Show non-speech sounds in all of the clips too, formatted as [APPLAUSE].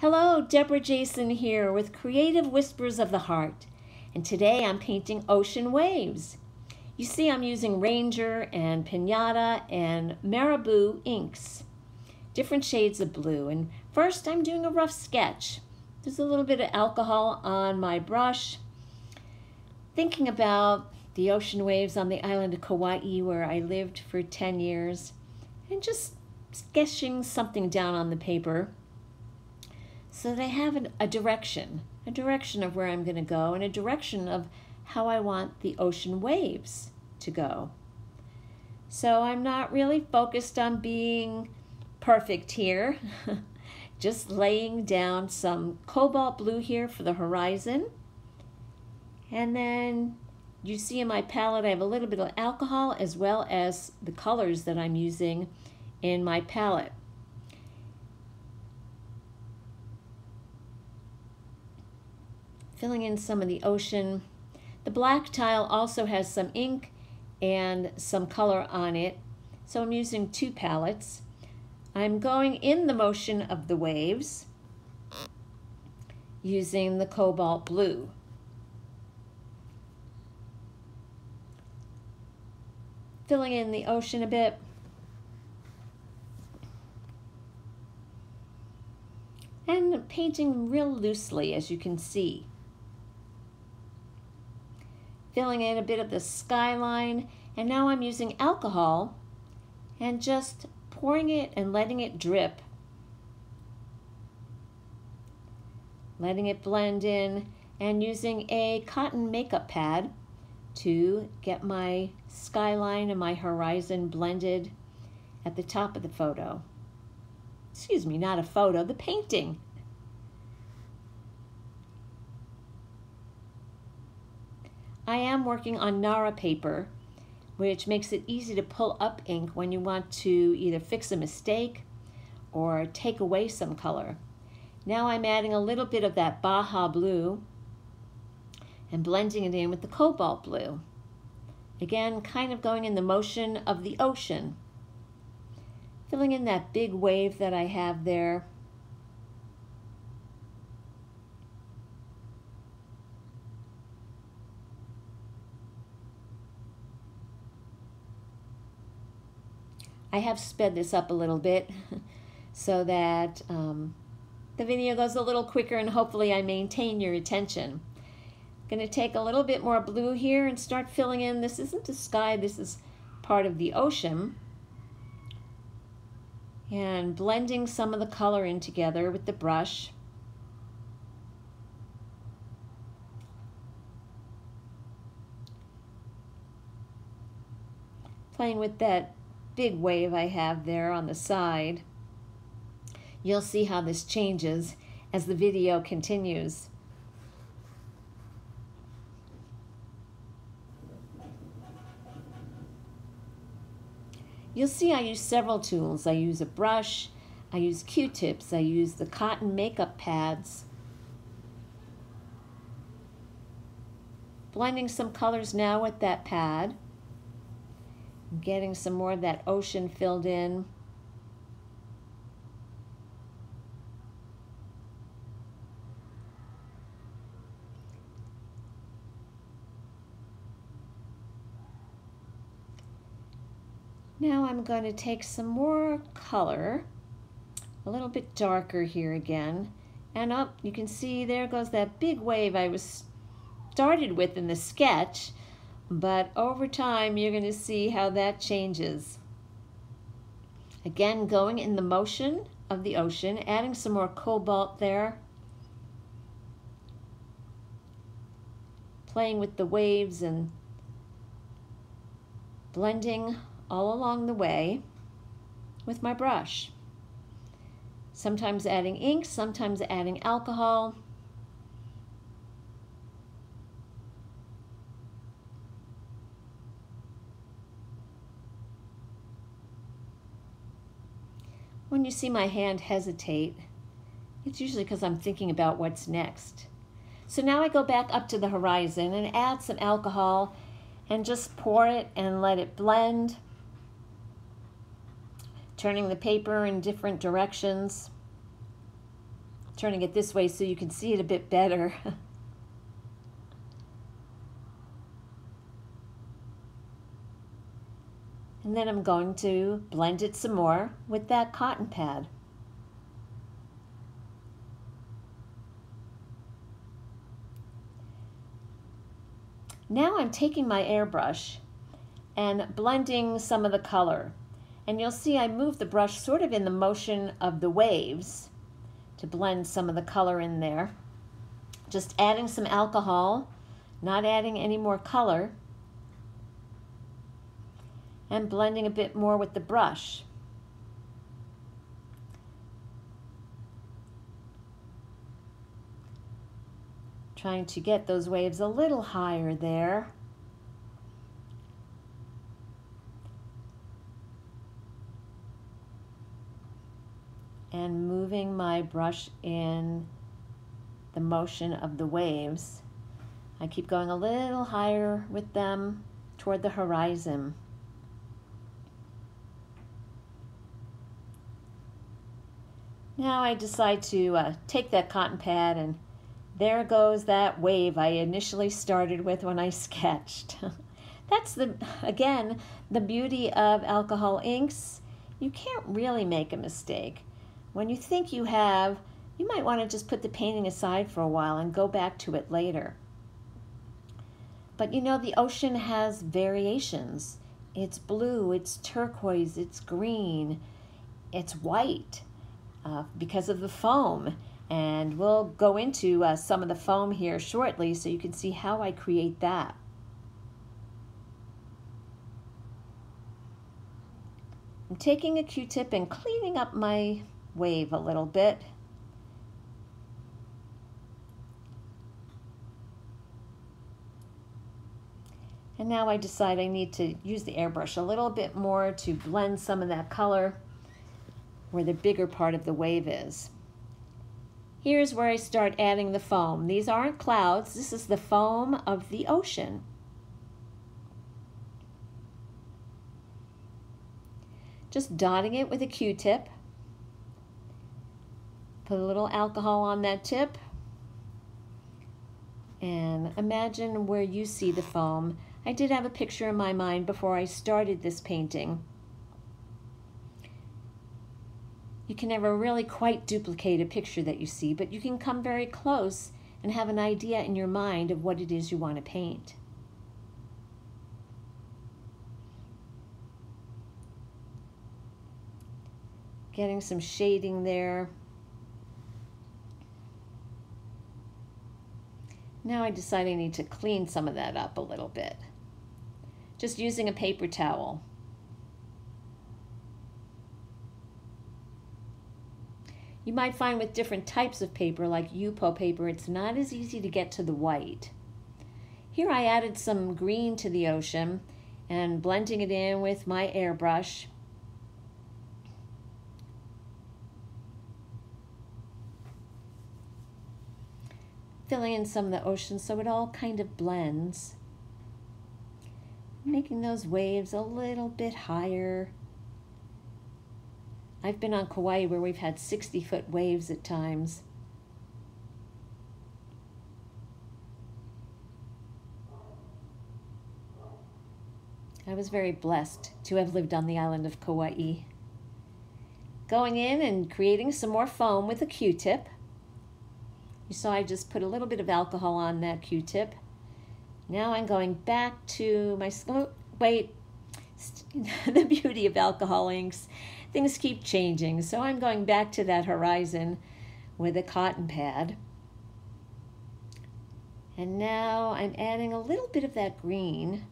Hello, Debra Jason here with Creative Whispers of the Heart. And today I'm painting ocean waves. You see I'm using Ranger and Pinata and Marabu inks. Different shades of blue. And first I'm doing a rough sketch. There's a little bit of alcohol on my brush. Thinking about the ocean waves on the island of Kauai where I lived for 10 years. And just sketching something down on the paper so I have an, a direction, a direction of where I'm going to go and a direction of how I want the ocean waves to go. So I'm not really focused on being perfect here. [LAUGHS] Just laying down some cobalt blue here for the horizon. And then you see in my palette I have a little bit of alcohol as well as the colors that I'm using in my palette. Filling in some of the ocean. The black tile also has some ink and some color on it, so I'm using two palettes. I'm going in the motion of the waves using the cobalt blue. Filling in the ocean a bit. And painting real loosely, as you can see filling in a bit of the skyline. And now I'm using alcohol and just pouring it and letting it drip. Letting it blend in and using a cotton makeup pad to get my skyline and my horizon blended at the top of the photo. Excuse me, not a photo, the painting. I am working on Nara paper, which makes it easy to pull up ink when you want to either fix a mistake or take away some color. Now I'm adding a little bit of that Baja blue and blending it in with the cobalt blue. Again, kind of going in the motion of the ocean. Filling in that big wave that I have there. I have sped this up a little bit [LAUGHS] so that um, the video goes a little quicker and hopefully I maintain your attention. Going to take a little bit more blue here and start filling in. This isn't the sky, this is part of the ocean. And blending some of the color in together with the brush. Playing with that big wave I have there on the side. You'll see how this changes as the video continues. You'll see I use several tools. I use a brush, I use Q-tips, I use the cotton makeup pads. Blending some colors now with that pad getting some more of that ocean filled in. Now I'm going to take some more color, a little bit darker here again, and up, you can see there goes that big wave I was started with in the sketch, but over time, you're going to see how that changes. Again, going in the motion of the ocean, adding some more cobalt there. Playing with the waves and blending all along the way with my brush. Sometimes adding ink, sometimes adding alcohol. When you see my hand hesitate, it's usually because I'm thinking about what's next. So now I go back up to the horizon and add some alcohol and just pour it and let it blend, turning the paper in different directions turning it this way so you can see it a bit better. [LAUGHS] and then I'm going to blend it some more with that cotton pad. Now I'm taking my airbrush and blending some of the color. And you'll see I move the brush sort of in the motion of the waves to blend some of the color in there. Just adding some alcohol, not adding any more color, and blending a bit more with the brush. Trying to get those waves a little higher there. And moving my brush in the motion of the waves. I keep going a little higher with them toward the horizon. Now I decide to uh, take that cotton pad and there goes that wave I initially started with when I [LAUGHS] sketched. [LAUGHS] That's the, again, the beauty of alcohol inks. You can't really make a mistake. When you think you have, you might want to just put the painting aside for a while and go back to it later. But you know, the ocean has variations. It's blue, it's turquoise, it's green, it's white uh, because of the foam. And we'll go into uh, some of the foam here shortly so you can see how I create that. I'm taking a Q-tip and cleaning up my wave a little bit. And now I decide I need to use the airbrush a little bit more to blend some of that color where the bigger part of the wave is. Here's where I start adding the foam. These aren't clouds, this is the foam of the ocean. Just dotting it with a Q-tip. Put a little alcohol on that tip. And imagine where you see the foam. I did have a picture in my mind before I started this painting. You can never really quite duplicate a picture that you see, but you can come very close and have an idea in your mind of what it is you want to paint. Getting some shading there. Now I decide I need to clean some of that up a little bit. Just using a paper towel. You might find with different types of paper, like Yupo paper, it's not as easy to get to the white. Here I added some green to the ocean and blending it in with my airbrush. Filling in some of the ocean so it all kind of blends. Making those waves a little bit higher I've been on Kauai where we've had 60 foot waves at times. I was very blessed to have lived on the island of Kauai. Going in and creating some more foam with a Q-tip. You saw I just put a little bit of alcohol on that Q-tip. Now I'm going back to my, wait, [LAUGHS] the beauty of alcohol inks things keep changing. So I'm going back to that horizon with a cotton pad. And now I'm adding a little bit of that green.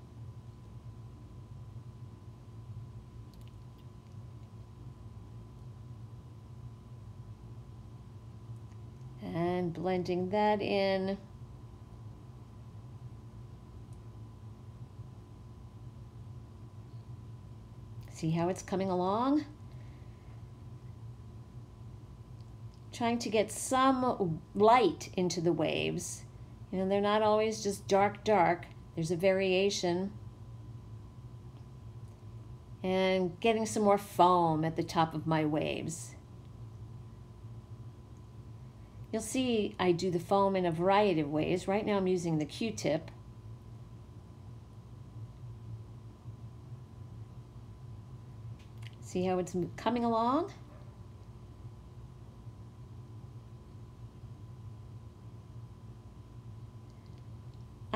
And blending that in. See how it's coming along? Trying to get some light into the waves. You know, they're not always just dark, dark. There's a variation. And getting some more foam at the top of my waves. You'll see I do the foam in a variety of ways. Right now I'm using the Q-tip. See how it's coming along?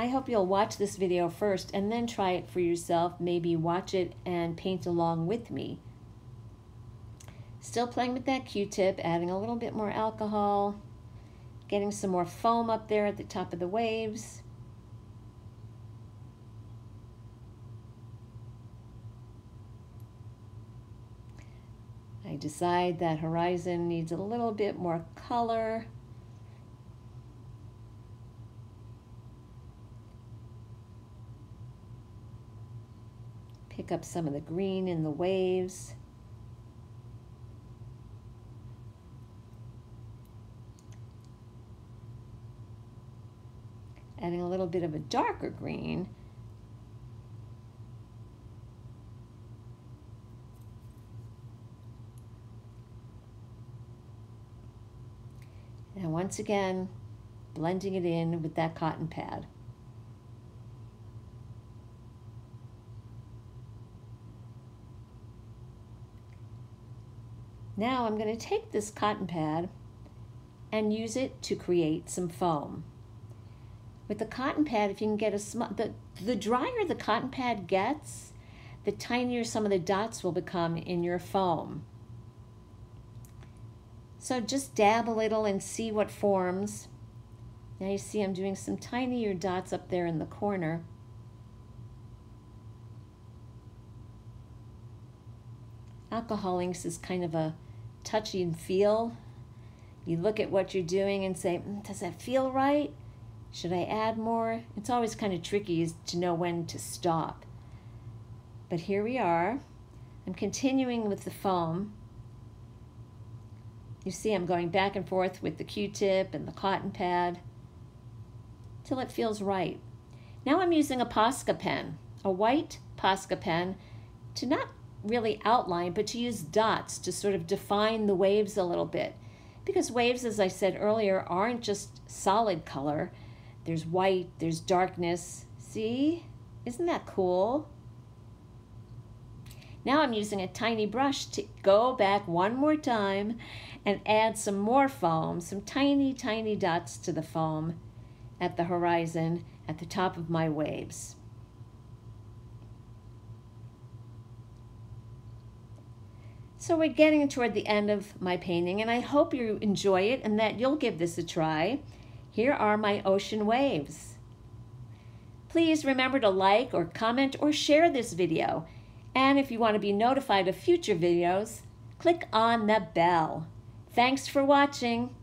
I hope you'll watch this video first and then try it for yourself. Maybe watch it and paint along with me. Still playing with that Q-tip, adding a little bit more alcohol, getting some more foam up there at the top of the waves. I decide that horizon needs a little bit more color. Pick up some of the green in the waves. Adding a little bit of a darker green. And once again, blending it in with that cotton pad. Now I'm going to take this cotton pad and use it to create some foam. With the cotton pad, if you can get a small, the, the drier the cotton pad gets, the tinier some of the dots will become in your foam. So just dab a little and see what forms. Now you see I'm doing some tinier dots up there in the corner. Alcohol inks is kind of a touchy and feel. You look at what you're doing and say, mm, does that feel right? Should I add more? It's always kind of tricky to know when to stop. But here we are. I'm continuing with the foam. You see I'm going back and forth with the Q-tip and the cotton pad till it feels right. Now I'm using a Posca pen, a white Posca pen, to not really outline, but to use dots to sort of define the waves a little bit. Because waves, as I said earlier, aren't just solid color. There's white, there's darkness. See? Isn't that cool? Now I'm using a tiny brush to go back one more time and add some more foam, some tiny, tiny dots to the foam at the horizon at the top of my waves. So we're getting toward the end of my painting and I hope you enjoy it and that you'll give this a try. Here are my ocean waves. Please remember to like or comment or share this video. And if you want to be notified of future videos, click on the bell. Thanks for watching.